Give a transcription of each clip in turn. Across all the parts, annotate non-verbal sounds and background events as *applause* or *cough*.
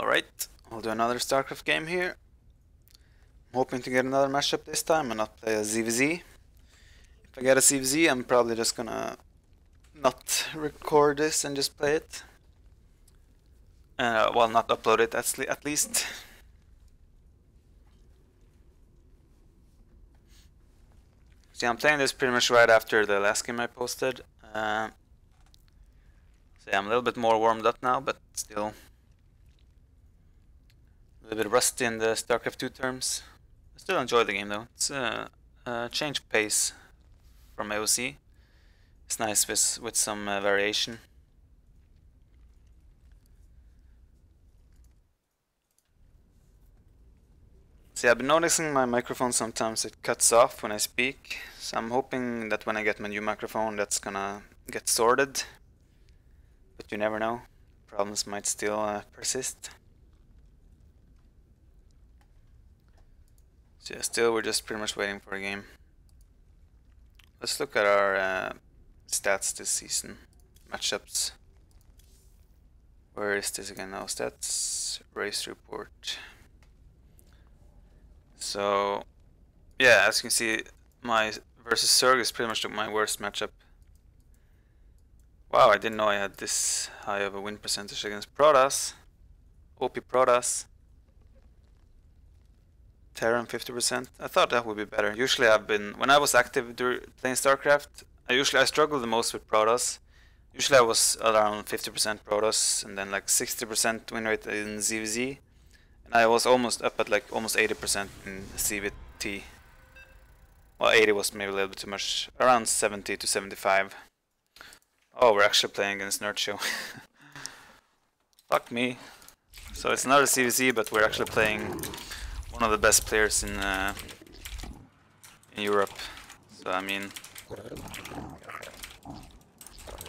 Alright, I'll do another StarCraft game here. I'm hoping to get another matchup this time and not play a ZVZ. If I get a ZVZ, I'm probably just gonna not record this and just play it. Uh, well, not upload it at, least. See, I'm playing this pretty much right after the last game I posted. Uh, so yeah, I'm a little bit more warmed up now, but still little bit rusty in the StarCraft 2 terms. I still enjoy the game though. It's a, a change of pace from AOC. It's nice with, with some uh, variation. See, I've been noticing my microphone sometimes it cuts off when I speak, so I'm hoping that when I get my new microphone that's gonna get sorted. But you never know, problems might still uh, persist. So yeah, still we're just pretty much waiting for a game. Let's look at our uh, stats this season, matchups. Where is this again now? Stats, race report. So, yeah, as you can see, my versus Zerg is pretty much my worst matchup. Wow, I didn't know I had this high of a win percentage against Protoss. OP Protoss. Terran 50%. I thought that would be better. Usually I've been, when I was active during playing StarCraft, I usually, I struggled the most with Protoss. Usually I was around 50% Protoss and then like 60% win rate in ZVZ. And I was almost up at like almost 80% in CVT. Well, 80 was maybe a little bit too much. Around 70 to 75. Oh, we're actually playing against Nerchio. *laughs* Fuck me. So it's not a CVC, but we're actually playing one of the best players in uh, in Europe. So I mean,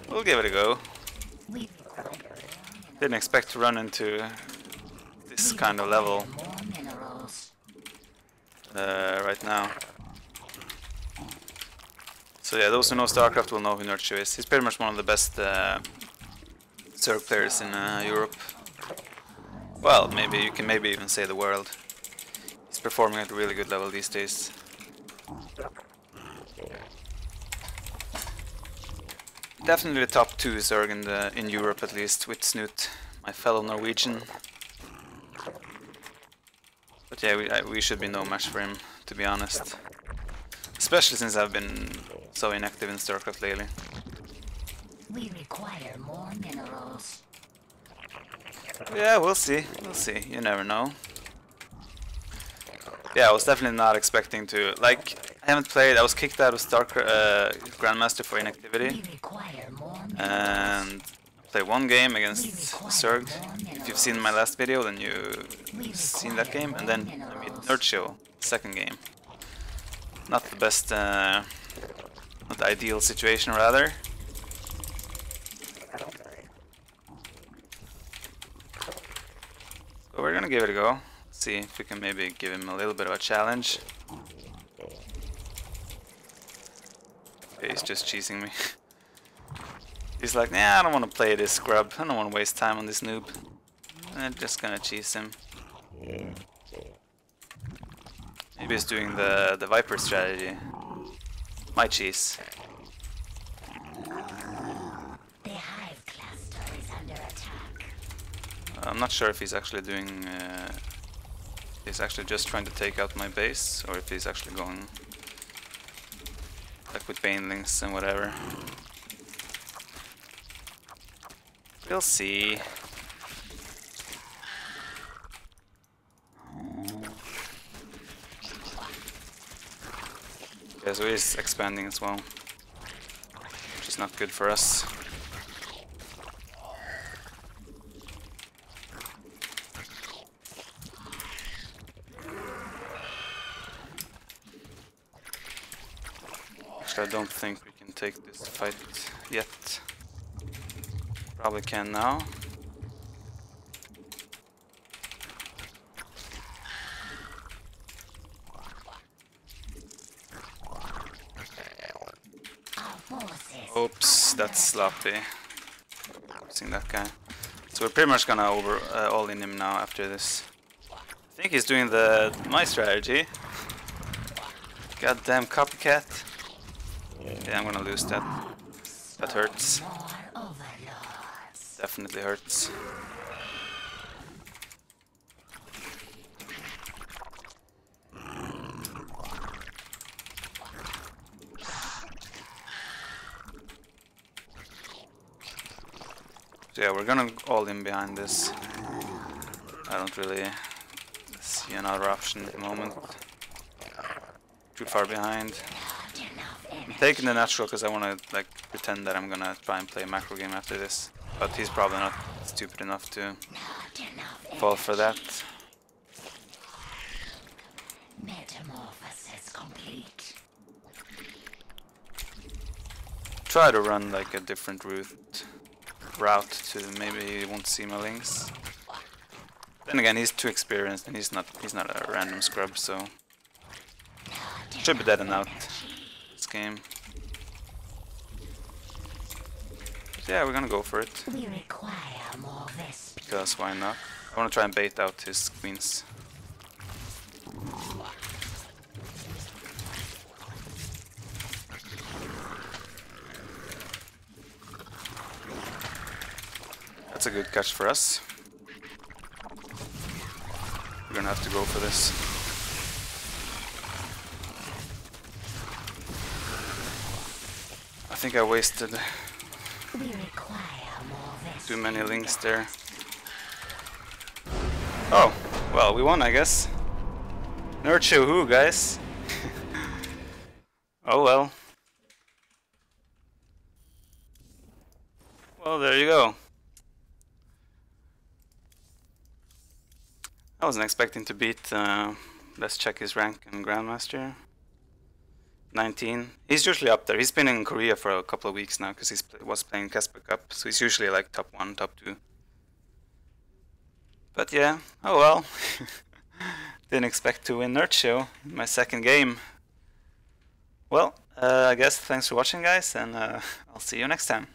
we'll give it a go. Didn't expect to run into this kind of level uh, right now. So yeah, those who know StarCraft will know who Nerchio is. He's pretty much one of the best uh, players in uh, Europe. Well, maybe you can maybe even say the world. Performing at a really good level these days. Definitely the top two Zerg in the uh, in Europe at least, with Snute, my fellow Norwegian. But yeah, we, I, we should be no match for him, to be honest. Especially since I've been so inactive in StarCraft lately. We require more minerals. Yeah, we'll see. We'll see. You never know. Yeah, I was definitely not expecting to... Like, I haven't played... I was kicked out of StarCraft uh, Grandmaster for inactivity. And play one game against Zerg. If you've seen my last video, then you've seen that game. And then I Nerchio, second game. Not the best, uh, not the ideal situation, rather. But we're gonna give it a go. See if we can maybe give him a little bit of a challenge. Okay, he's just cheesing me. *laughs* He's like, nah, I don't want to play this scrub. I don't want to waste time on this noob. I'm just gonna cheese him. Maybe he's doing the, the Viper strategy. My cheese. I'm not sure if he's actually doing... Uh, he's actually just trying to take out my base, or if he's actually going... Like with Banelings and whatever. We'll see. Yeah, so he's expanding as well. Which is not good for us. I don't think we can take this fight yet. Probably can now. Oops, that's sloppy. Seeing that guy. So we're pretty much gonna over uh, all in him now after this. I think he's doing the my strategy. Goddamn copycat. Yeah, I'm gonna lose that. That hurts. Definitely hurts. So yeah, we're gonna all in behind this. I don't really see another option at the moment. Too far behind. Not enough I'm energy. Taking the natural because I want to like pretend that I'm gonna try and play a macro game after this. But he's probably not stupid enough to enough fall for that. Metamorphosis complete. Try to run like a different route route to maybe he won't see my lings. Then again, he's too experienced and he's not he's not a random scrub, so should be dead and out game. But yeah, we're gonna go for it We require more Vesp. because why not? I want to try and bait out his queens. That's a good catch for us. We're gonna have to go for this. Think I wasted too many lings there. Oh, well, we won, I guess. Nurture who, guys? *laughs* oh well. Well, there you go. I wasn't expecting to beat. Uh, let's check his rank in Grandmaster. 19. He's usually up there. He's been in Korea for a couple of weeks now because he was playing KeSPA Cup, so he's usually like top one, top two. But yeah, oh well. *laughs* Didn't expect to win Nerchio in my second game. Well, uh, I guess thanks for watching, guys, and uh, I'll see you next time.